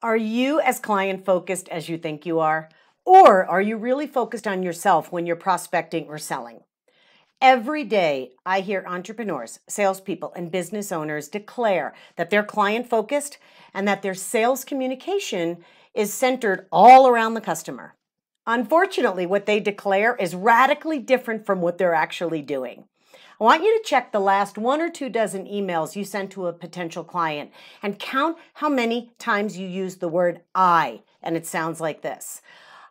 Are you as client focused as you think you are? Or are you really focused on yourself when you're prospecting or selling? Every day, I hear entrepreneurs, salespeople, and business owners declare that they're client focused and that their sales communication is centered all around the customer. Unfortunately, what they declare is radically different from what they're actually doing. I want you to check the last one or two dozen emails you sent to a potential client and count how many times you use the word I. And it sounds like this.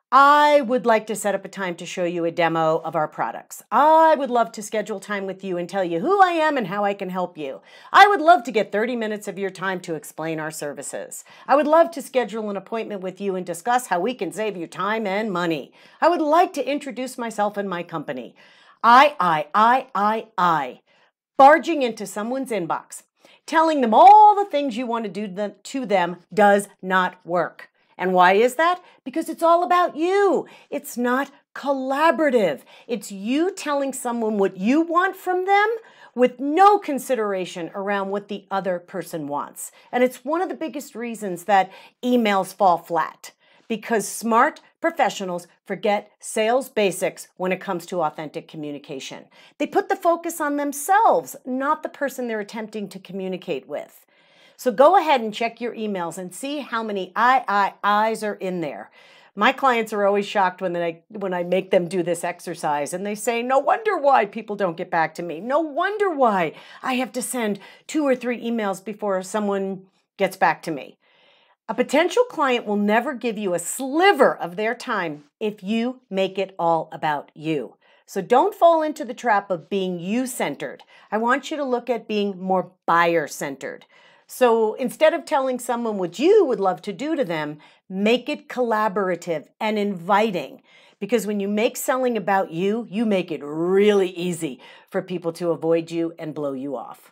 I would like to set up a time to show you a demo of our products. I would love to schedule time with you and tell you who I am and how I can help you. I would love to get 30 minutes of your time to explain our services. I would love to schedule an appointment with you and discuss how we can save you time and money. I would like to introduce myself and my company. I, I, I, I, I, barging into someone's inbox, telling them all the things you want to do to them does not work. And why is that? Because it's all about you. It's not collaborative. It's you telling someone what you want from them with no consideration around what the other person wants. And it's one of the biggest reasons that emails fall flat because smart professionals forget sales basics when it comes to authentic communication. They put the focus on themselves, not the person they're attempting to communicate with. So go ahead and check your emails and see how many I, I, I's are in there. My clients are always shocked when I when I make them do this exercise and they say, "No wonder why people don't get back to me. No wonder why I have to send two or three emails before someone gets back to me." A potential client will never give you a sliver of their time if you make it all about you. So don't fall into the trap of being you centered. I want you to look at being more buyer centered. So instead of telling someone what you would love to do to them, make it collaborative and inviting. Because when you make selling about you, you make it really easy for people to avoid you and blow you off.